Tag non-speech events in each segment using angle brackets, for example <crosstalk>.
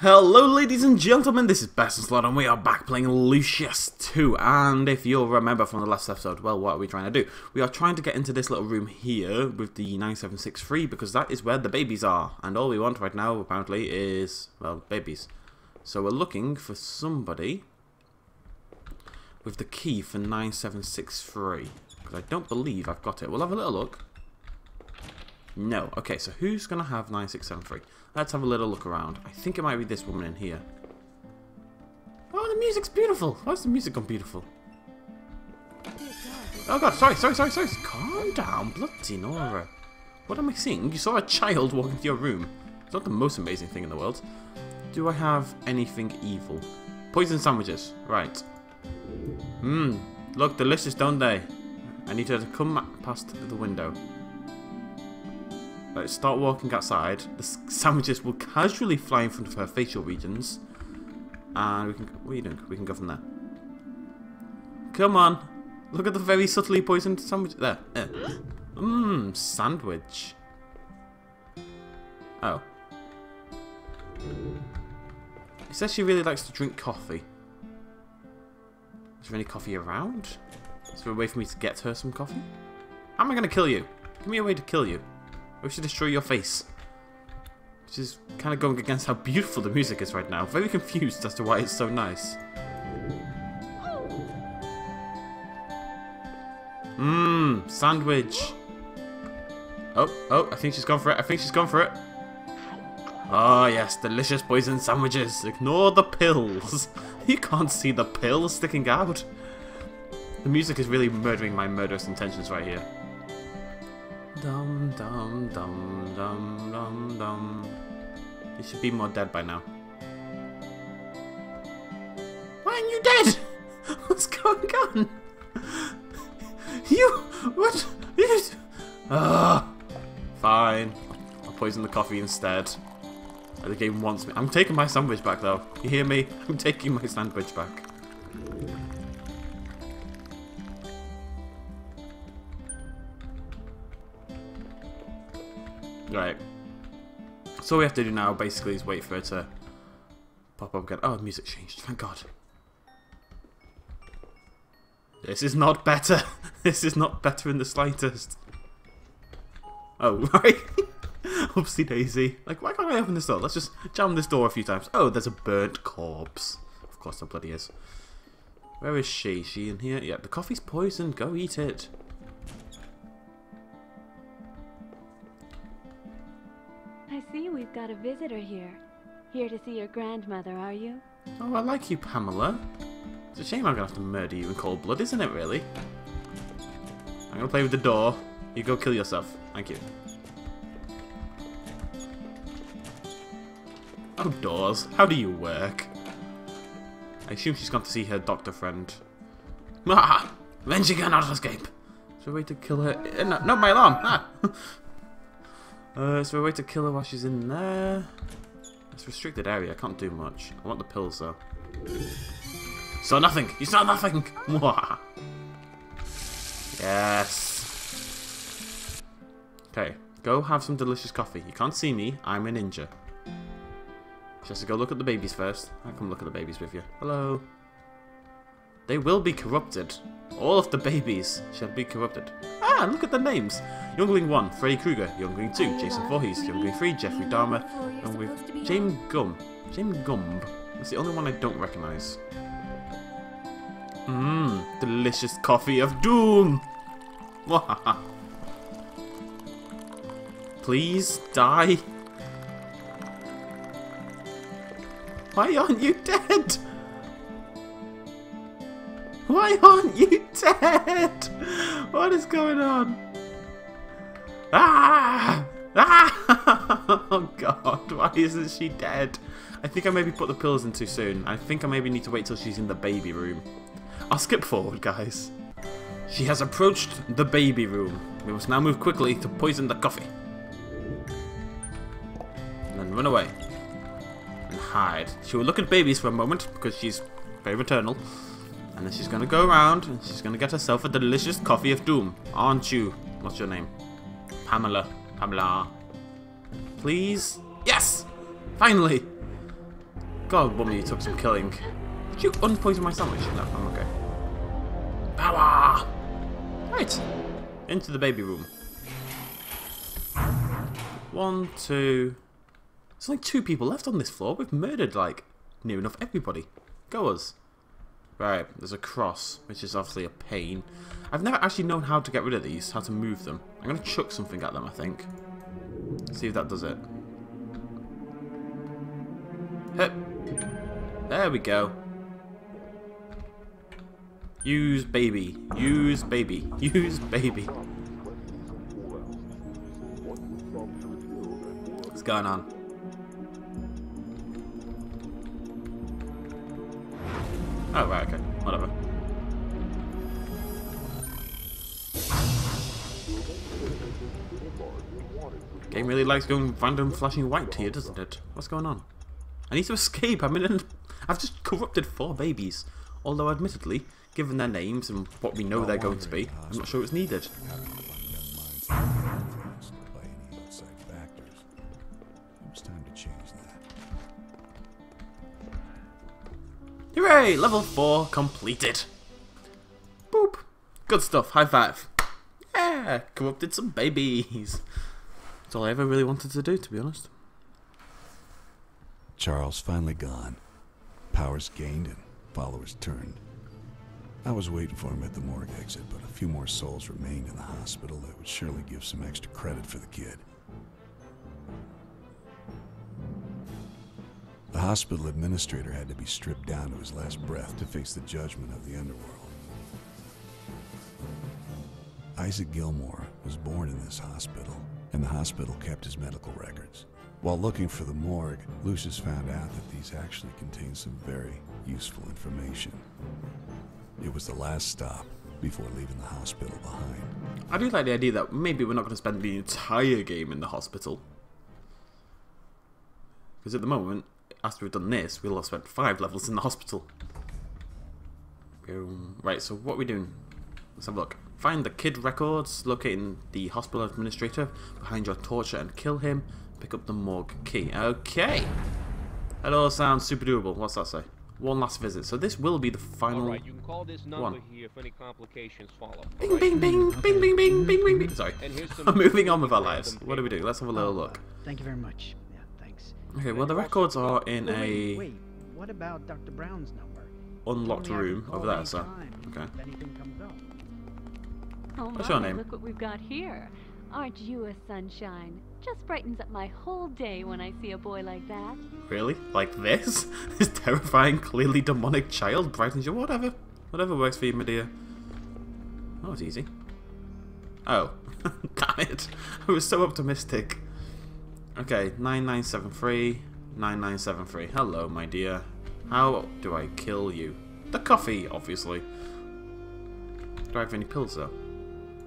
Hello ladies and gentlemen, this is Best Slot and we are back playing Lucius 2 and if you'll remember from the last episode, well what are we trying to do? We are trying to get into this little room here with the 9763 because that is where the babies are and all we want right now apparently is, well, babies. So we're looking for somebody with the key for 9763 because I don't believe I've got it. We'll have a little look. No. Okay, so who's going to have 9673? Let's have a little look around. I think it might be this woman in here. Oh, the music's beautiful. Why is the music gone beautiful? Oh god, sorry, sorry, sorry, sorry. Calm down, bloody Nora. What am I seeing? You saw a child walk into your room. It's not the most amazing thing in the world. Do I have anything evil? Poison sandwiches. Right. Mmm. Look delicious, don't they? I need her to come past the window. Let's start walking outside. The sandwiches will casually fly in front of her facial regions. And we can... What are you doing? We can go from there. Come on. Look at the very subtly poisoned sandwich. There. Mmm, sandwich. Oh. It says she really likes to drink coffee. Is there any coffee around? Is there a way for me to get her some coffee? How am I going to kill you? Give me a way to kill you. We should destroy your face. Which is kind of going against how beautiful the music is right now. Very confused as to why it's so nice. Mmm, sandwich. Oh, oh, I think she's gone for it. I think she's gone for it. Oh, yes, delicious poison sandwiches. Ignore the pills. <laughs> You can't see the pills sticking out. The music is really murdering my murderous intentions right here. Dum dum dum dum dum dum. You should be more dead by now. Why aren't you dead? <laughs> What's going on? <laughs> You what? You Ah, fine. I'll poison the coffee instead. The game wants me. I'm taking my sandwich back though. You hear me? I'm taking my sandwich back. Right. So all we have to do now basically is wait for it to pop up again. Oh, music changed. Thank God. This is not better. <laughs> this is not better in the slightest. Oh, <laughs> right. Oopsie daisy. Like, why can't I open this door? Let's just jam this door a few times. Oh, there's a burnt corpse. Of course there bloody is. Where is she? She in here? Yeah, the coffee's poisoned. Go eat it. Got a visitor here. Here to see your grandmother, are you? Oh, I like you, Pamela. It's a shame I'm gonna have to murder you in cold blood, isn't it, really? I'm gonna play with the door. You go kill yourself. Thank you. Oh, doors. How do you work? I assume she's gone to see her doctor friend. Ah! <laughs> Then she cannot escape. Is there a way to kill her? Uh, no, not my alarm! Ah! <laughs> Uh, there a way to kill her while she's in there? It's restricted area, I can't do much. I want the pills though. Saw nothing! You saw nothing! <laughs> yes! Okay, go have some delicious coffee. You can't see me, I'm a ninja. She has to go look at the babies first. I'll come look at the babies with you. Hello. They will be corrupted. All of the babies shall be corrupted. Ah, look at the names. Youngling 1, Freddy Krueger. Youngling 2, Jason Voorhees. Youngling 3, Jeffrey Dahmer. And with James Gumb. James Gumb. That's the only one I don't recognise. Mmm, delicious coffee of doom. Please die. Why aren't you dead? Why aren't you dead? What is going on? Ah! Ah! <laughs> Oh god, why isn't she dead? I think I maybe put the pills in too soon. I think I maybe need to wait till she's in the baby room. I'll skip forward, guys. She has approached the baby room. We must now move quickly to poison the coffee. And then run away. And hide. She will look at babies for a moment because she's very maternal. And then she's gonna go around and she's gonna get herself a delicious coffee of doom. Aren't you? What's your name? Pamela. Pamela. Please? Yes! Finally! God, woman, you took some killing. Did you unpoison my sandwich? No, I'm okay. Power! Right. Into the baby room. One, two... There's only two people left on this floor. We've murdered, like, near enough everybody. Go us. Right, there's a cross, which is obviously a pain. I've never actually known how to get rid of these, how to move them. I'm going to chuck something at them, I think. See if that does it. Hip. There we go. Use baby. Use baby. <laughs> Use baby. What's going on? Oh, right, okay. Whatever. Game really likes going random flashing white here, doesn't it? What's going on? I need to escape. I'm in an... <laughs> I've just corrupted four babies. Although, admittedly, given their names and what we know they're going to be, I'm not sure it's needed. Hooray! Level 4 completed. Boop. Good stuff. High five. Yeah, corrupted some babies. That's all I ever really wanted to do, to be honest. Charles finally gone. Powers gained and followers turned. I was waiting for him at the morgue exit, but a few more souls remained in the hospital that would surely give some extra credit for the kid. The hospital administrator had to be stripped down to his last breath to face the judgment of the underworld. Isaac Gilmore was born in this hospital, and the hospital kept his medical records. While looking for the morgue, Lucius found out that these actually contained some very useful information. It was the last stop before leaving the hospital behind. I do like the idea that maybe we're not going to spend the entire game in the hospital. Because at the moment, after we've done this, we'll have spent five levels in the hospital. Boom. Right, so what are we doing? Let's have a look. Find the kid records, locating the hospital administrator behind your torture and kill him. Pick up the morgue key. Okay. That all sounds super doable. What's that say? One last visit. So this will be the final All right, you can call this number one. here if any complications follow. Bing, all right? bing, bing, bing, bing, bing, bing, bing, bing. Sorry. And here's <laughs> some I'm moving on with our lives. What do we do? Let's have a little Oh, look. Thank you very much. Yeah, thanks. Okay, well the records are in Wait, wait, a wait. What about Dr. Brown's number? unlocked Told me I could room over there, sir. Okay. If anything comes up. Oh What's my, your name? look what we've got here. Aren't you a sunshine? Just brightens up my whole day when I see a boy like that. Really? Like this? <laughs> This terrifying, clearly demonic child brightens your whatever. Whatever works for you, my dear. Oh, it's easy. Oh. <laughs> Damn it. I was so optimistic. Okay, 9973. 9973. Hello, my dear. How do I kill you? The coffee, obviously. Do I have any pills, though?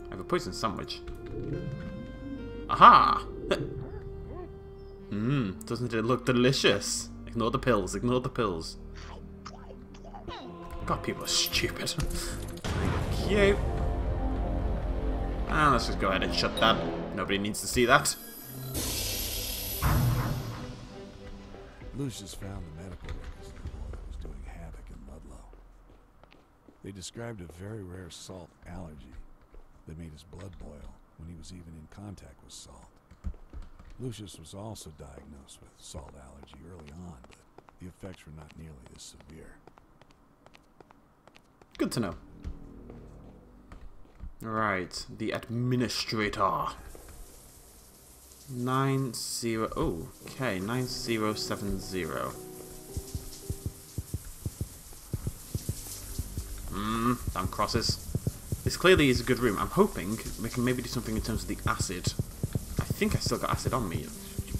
I have a poison sandwich. Aha! Mmm, <laughs> doesn't it look delicious? Ignore the pills, ignore the pills. God, people are stupid. <laughs> Thank you. And let's just go ahead and shut that. Nobody needs to see that. Lucius found the medical records of the boy that was doing havoc in Ludlow. They described a very rare salt allergy that made his blood boil when he was even in contact with salt. Lucius was also diagnosed with salt allergy early on, but the effects were not nearly as severe. Good to know. Alright, the administrator. Nine zero. Oh, okay, nine zero seven zero. Hmm, damn crosses. This clearly is a good room. I'm hoping we can maybe do something in terms of the acid. I think I still got acid on me.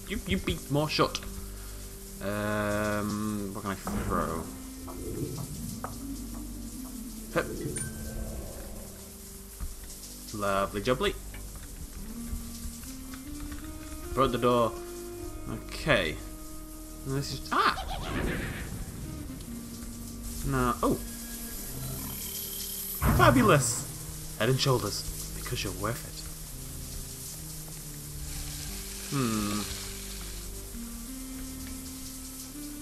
You, you be more shut. Um, what can I throw? Hup. Lovely jubbly. Broke the door. Okay. And This is ah. No. Oh. Fabulous. Head and shoulders because you're worth it. Hmm.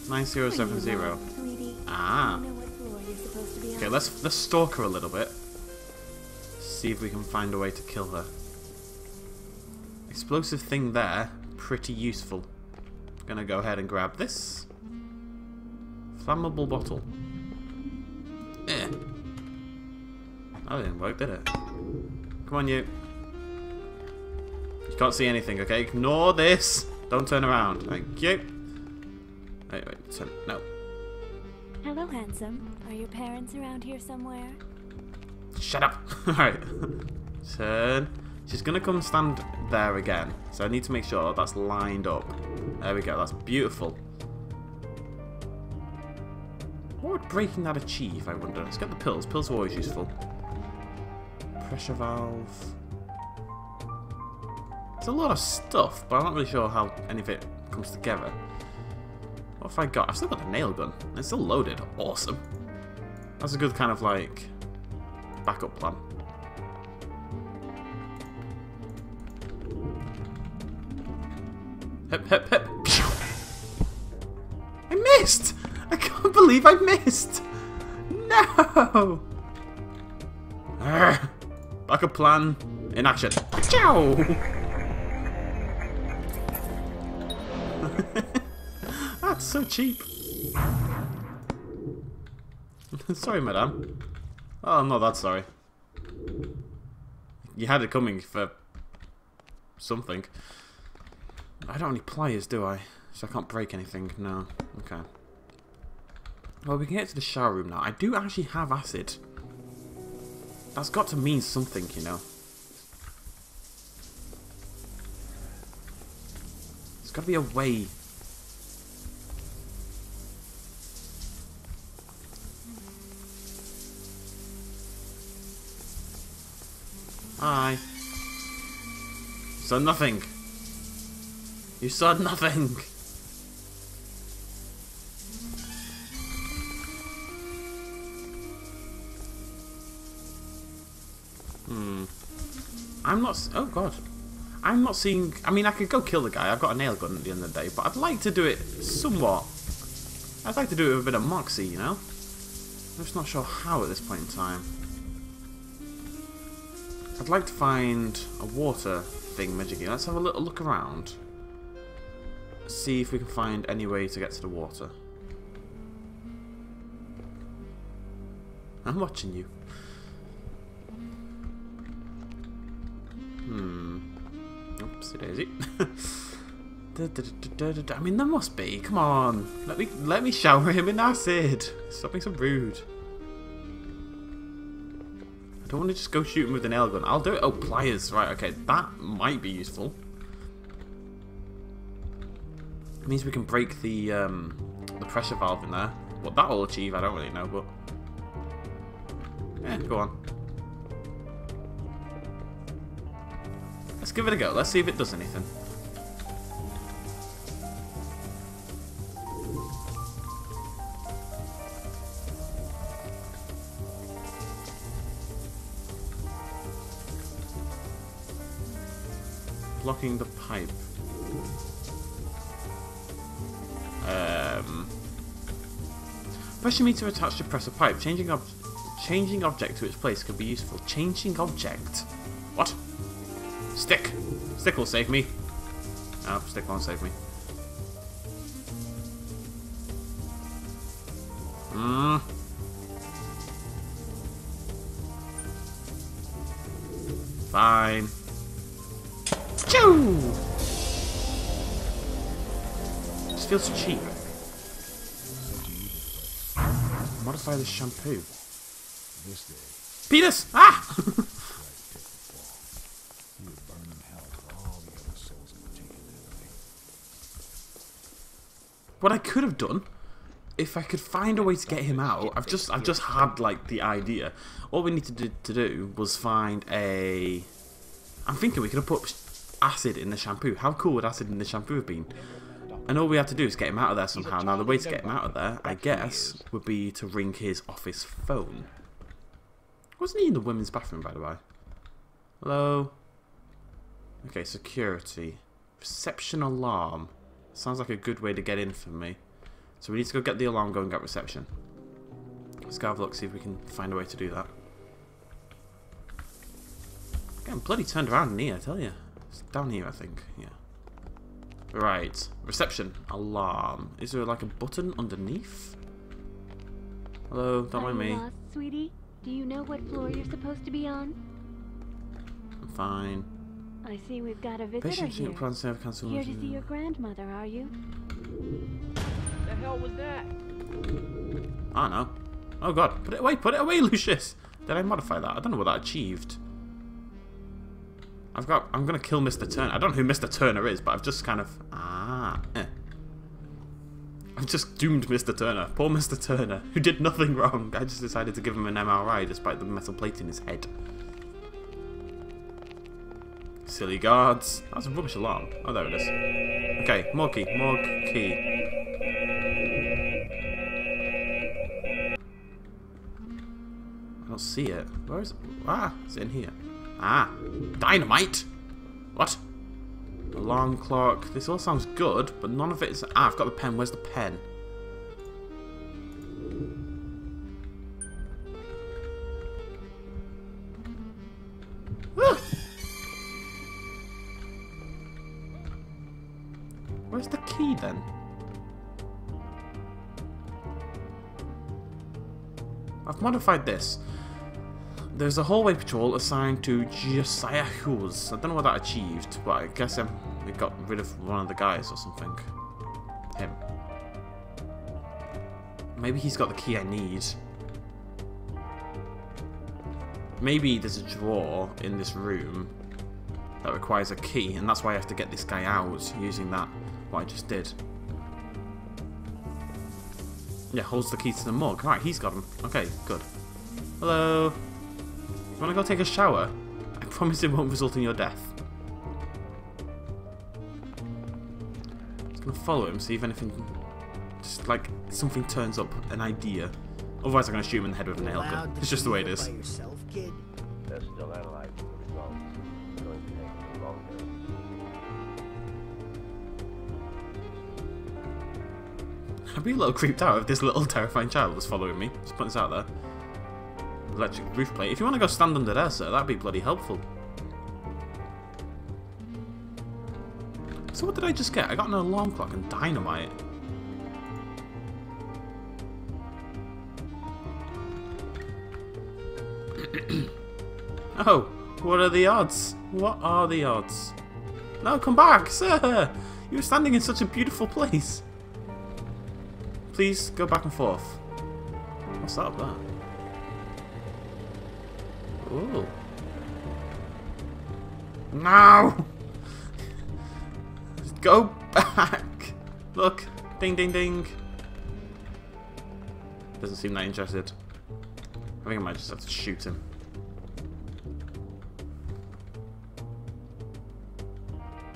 9070. Ah. you know what floor you're supposed to be Okay, let's let's stalk her a little bit. See if we can find a way to kill her. Explosive thing there, pretty useful. Gonna go ahead and grab this. Flammable bottle. Eh. That didn't work, did it? Come on, you. You can't see anything, okay? Ignore this. Don't turn around. Thank you. Wait, wait, turn. No. Hello, handsome. Are your parents around here somewhere? Shut up. <laughs> Alright. Turn. She's gonna come stand there again. So I need to make sure that's lined up. There we go. That's beautiful. What would breaking that achieve, I wonder? Let's get the pills. Pills are always useful. Pressure valve. It's a lot of stuff, but I'm not really sure how any of it comes together. What have I got? I've still got the nail gun. It's still loaded. Awesome. That's a good kind of like backup plan. Hip, hip, hip. I missed! I can't believe I missed! No! Arrgh. Backup plan in action. Ciao! <laughs> That's so cheap. <laughs> sorry, madame. Oh, I'm not that sorry. You had it coming for something. I don't have any pliers, do I? So I can't break anything. No. Okay. Well, we can get to the shower room now. I do actually have acid. That's got to mean something, you know. There's got to be a way. Hi. Saw nothing. You saw nothing. Hmm. I'm not. Oh god. I'm not seeing. I mean, I could go kill the guy. I've got a nail gun at the end of the day, but I'd like to do it somewhat. I'd like to do it with a bit of moxie, you know. I'm just not sure how at this point in time. I'd like to find a water thing magically. Let's have a little look around. See if we can find any way to get to the water. I'm watching you. Hmm. Oopsie daisy. <laughs> Da, da, da. I mean, there must be. Come on, let me let me shower him in acid. Stop being so rude. I don't want to just go shoot him with an nail gun. I'll do it. Oh, pliers. Right. Okay, that might be useful. It means we can break the um, the pressure valve in there. What that will achieve, I don't really know, but yeah, go on. Let's give it a go. Let's see if it does anything. Blocking the pipe. Um, pressure meter attached to press a pipe. Changing ob changing object to its place can be useful. Changing object. What? Stick. Stick will save me. No, stick won't save me. Hmm. Fine. Choo! This feels cheap. Modify the shampoo. This day, Penis! Ah! he would burn in hell for all the other souls that were taken that night. what I could have done, if I could find a way to get him out, I've just I've just had like the idea. All we needed to, to do was find a. I'm thinking we could have put acid in the shampoo. How cool would acid in the shampoo have been? And all we had to do is get him out of there somehow. Now the way to get him out of there, I guess, would be to ring his office phone. Wasn't he in the women's bathroom, by the way? Hello. Okay, security. Reception alarm. Sounds like a good way to get in for me. So we need to go get the alarm going at reception. Let's go have a look, see if we can find a way to do that. Getting bloody turned around in here, I tell you. It's down here, I think. Yeah. Right. Reception. Alarm. Is there like a button underneath? Hello, don't Are mind me. lost, sweetie? Do you know what floor you're supposed to be on? I'm fine. I see we've got a visitor Patient here. plan serve cancel. Here to see your grandmother, are you? The hell was that? I don't know. Oh god, put it away, put it away, Lucius! Did I modify that? I don't know what that achieved. I've got, I'm gonna kill Mr. Turner. I don't know who Mr. Turner is, but I've just kind of, ah, eh. I've just doomed Mr. Turner. Poor Mr. Turner, who did nothing wrong. I just decided to give him an MRI despite the metal plate in his head. Silly guards. That's a rubbish alarm. Oh, there it is. Okay, more key, more key. I don't see it. Where is it? Ah, it's in here. Ah, dynamite! What? Alarm clock. This all sounds good, but none of it is... Ah, I've got the pen. Where's the pen? Where's the key then? I've modified this. There's a hallway patrol assigned to Josiah Hughes. I don't know what that achieved, but I guess um, we got rid of one of the guys or something. Him. Maybe he's got the key I need. Maybe there's a drawer in this room that requires a key, and that's why I have to get this guy out using that, what I just did. Yeah, holds the key to the mug. Right, he's got him. Okay, good. Hello. You wanna go take a shower? I promise it won't result in your death. Just gonna follow him, see if anything, just like something turns up, an idea. Otherwise, I'm gonna shoot him in the head with a nail gun. It's just the way it is. By yourself, kid? They're still analyzing the results. It's going to take them longer. I'd be a little creeped out if this little <laughs> terrifying child was following me. Just putting this out there. Electric roof plate. If you want to go stand under there, sir, that'd be bloody helpful. So what did I just get? I got an alarm clock and dynamite. <clears throat> oh, what are the odds? What are the odds? No, come back, sir! You were standing in such a beautiful place. Please go back and forth. What's that up there? Ooh. No! <laughs> Go back! Look! Ding ding ding! Doesn't seem that interested. I think I might just have to shoot him.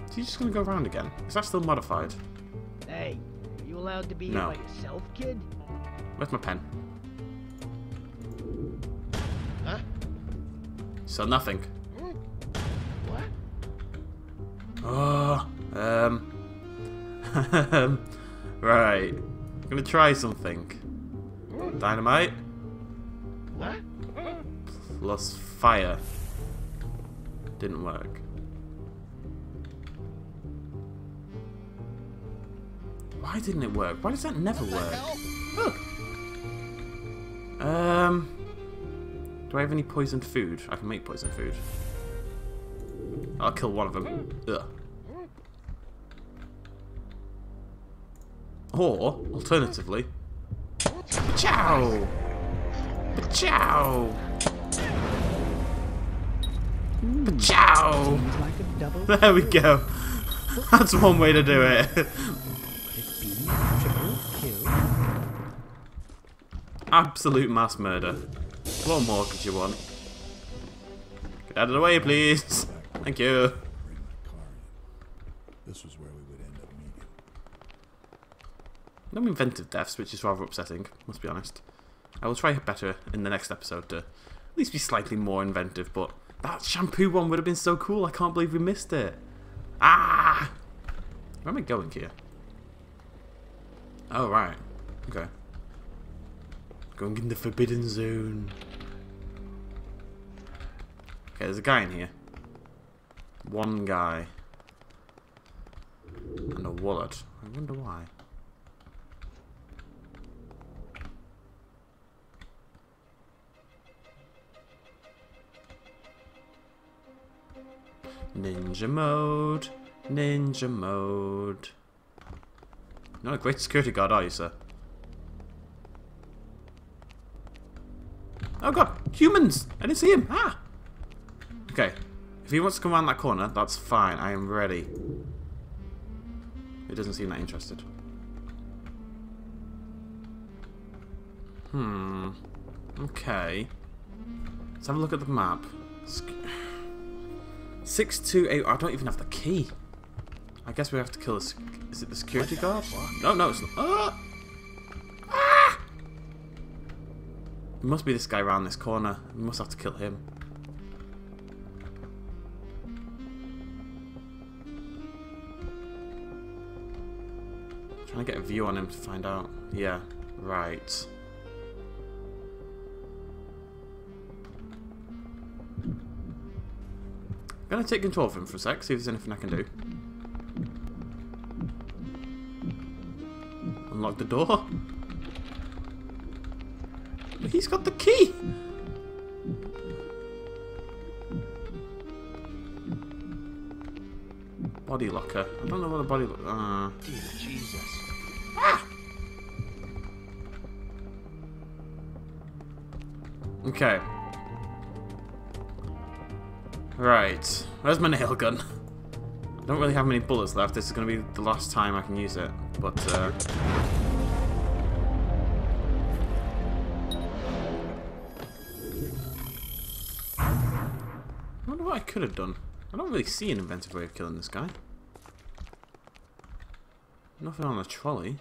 Is he just gonna go around again? Is that still modified? Hey, are you allowed to be No. here by yourself, kid? Where's my pen? So nothing. What? Oh, um, <laughs> right. I'm gonna try something. Dynamite What? plus fire. Didn't work. Why didn't it work? Why does that never work? Um, do I have any poisoned food? I can make poisoned food. I'll kill one of them. Ugh. Or, alternatively, Chow! Chow! Chow! There we go. <laughs> That's one way to do it. <laughs> Absolute mass murder. What more could you want? Get out of the way, please. Thank you. This was where we would end up meeting. No inventive deaths, which is rather upsetting, must be honest. I will try better in the next episode to at least be slightly more inventive, but that shampoo one would have been so cool, I can't believe we missed it. Ah! Where am I going here? Oh, right. Okay. Going in the forbidden zone. Okay, there's a guy in here. One guy. And a wallet. I wonder why. Ninja mode. Ninja mode. Not a great security guard, are you, sir? Oh god, humans! I didn't see him. Ah! Okay. If he wants to come around that corner, that's fine. I am ready. It doesn't seem that interested. Hmm. Okay. Let's have a look at the map. 628. I don't even have the key. I guess we have to kill this. Is it the security guard? No, no, it's not. Ah! Ah! It must be this guy around this corner. We must have to kill him. Trying to get a view on him to find out. Yeah, right. I'm Gonna take control of him for a sec, see if there's anything I can do. Unlock the door. He's got the key! Body locker. I don't know what a body locker. Uh, Dear Jesus. Okay. Right. Where's my nail gun? I don't really have many bullets left. This is going to be the last time I can use it. But, uh... I wonder what I could have done. I don't really see an inventive way of killing this guy. Nothing on the trolley.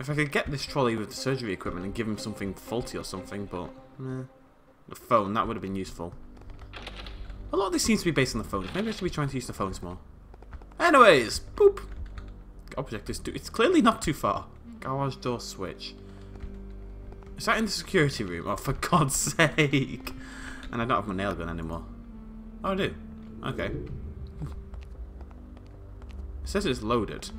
If I could get this trolley with the surgery equipment and give him something faulty or something, but... The phone, that would have been useful. A lot of this seems to be based on the phones. Maybe I should be trying to use the phones more. Anyways, boop. Object is too, it's clearly not too far. Garage door switch. Is that in the security room? Oh, for <laughs> God's sake. And I don't have my nail gun anymore. Oh, I do. Okay. It says it's loaded.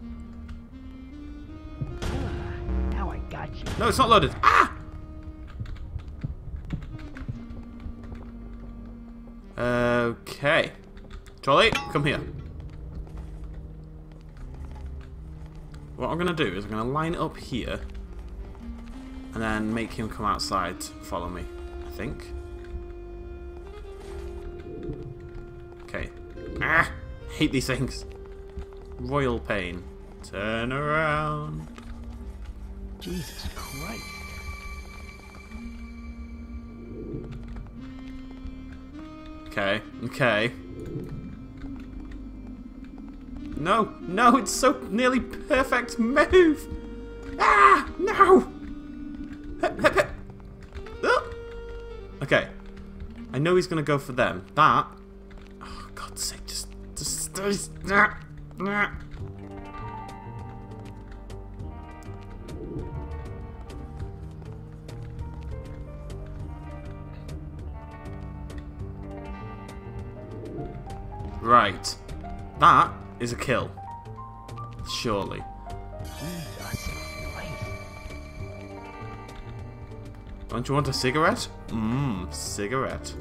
No, it's not loaded. Ah! Okay. Charlie, come here. What I'm going to do is I'm going to line up here. And then make him come outside follow me, I think. Okay. Ah! Hate these things. Royal pain. Turn around. Jesus Christ. Okay, okay. No, no, it's so nearly perfect move! Ah, no! Ah! Okay. I know he's gonna go for them. That... Oh, God's sake, just... Just... just Right. That is a kill. Surely. Don't you want a cigarette? Mmm, cigarette.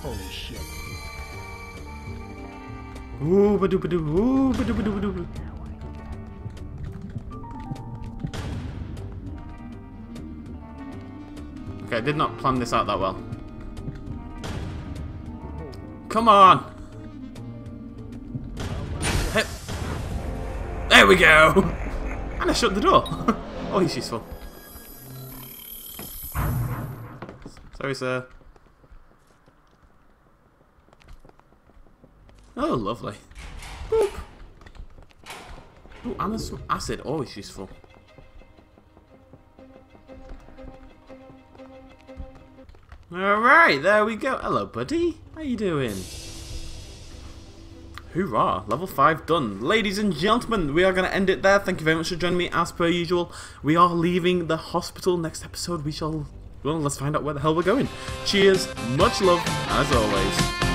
Holy shit. Ooh, ba doo ba doo, ooh, ba doo ba doo ba doo. Okay, I did not plan this out that well. Come on! There we go! And I shut the door. <laughs> oh, he's useful. Sorry, sir. Oh, lovely. Boop. Ooh, and there's some acid. Oh, Always useful. Alright, there we go. Hello, buddy. How you doing? Hoorah, level 5 done. Ladies and gentlemen, we are going to end it there. Thank you very much for joining me as per usual. We are leaving the hospital. Next episode, we shall, well, let's find out where the hell we're going. Cheers, much love, as always.